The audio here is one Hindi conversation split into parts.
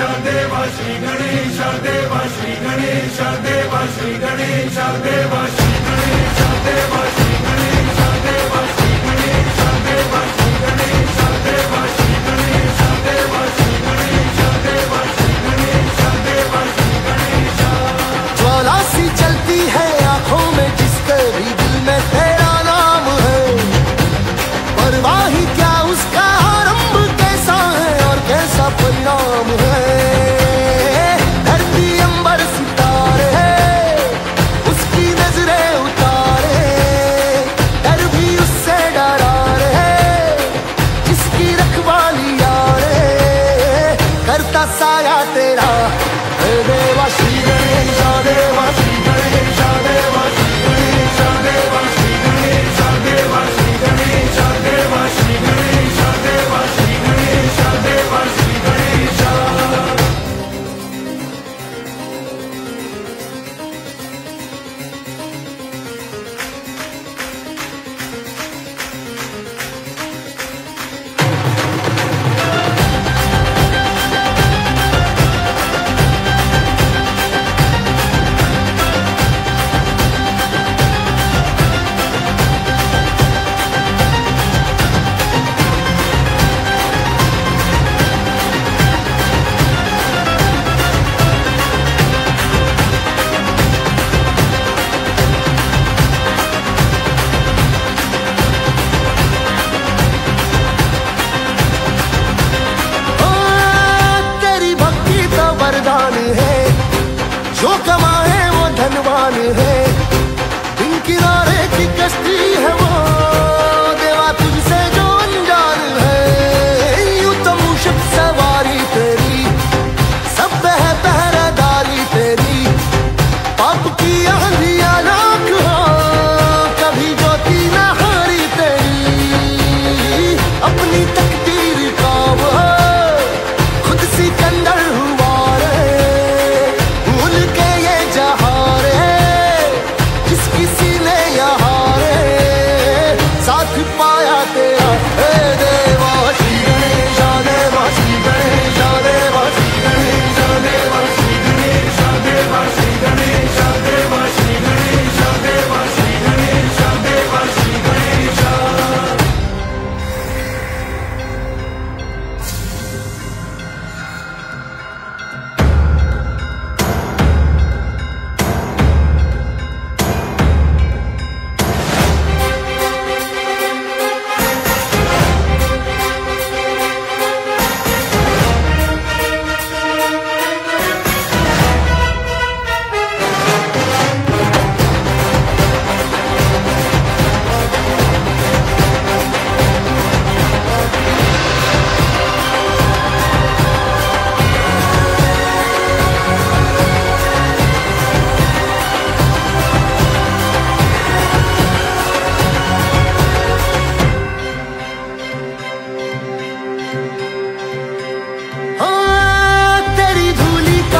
गणेश देवा श्री गणेश carta sai.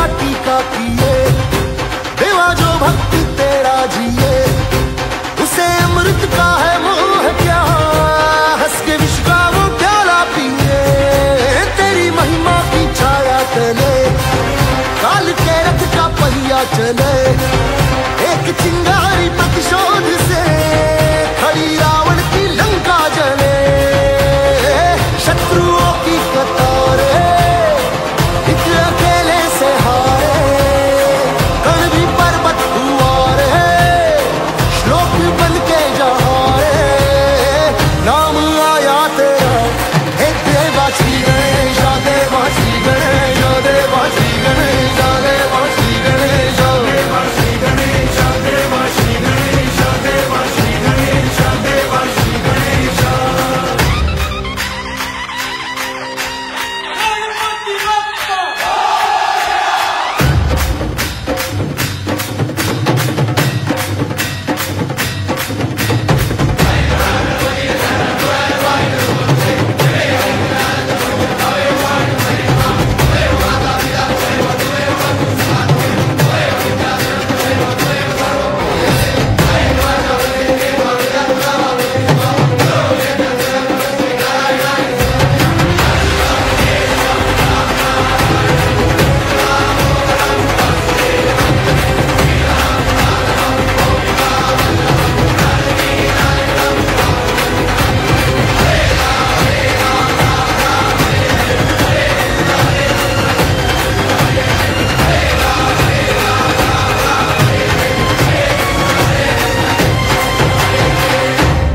टीका किए। देवा जो भक्ति तेरा जिए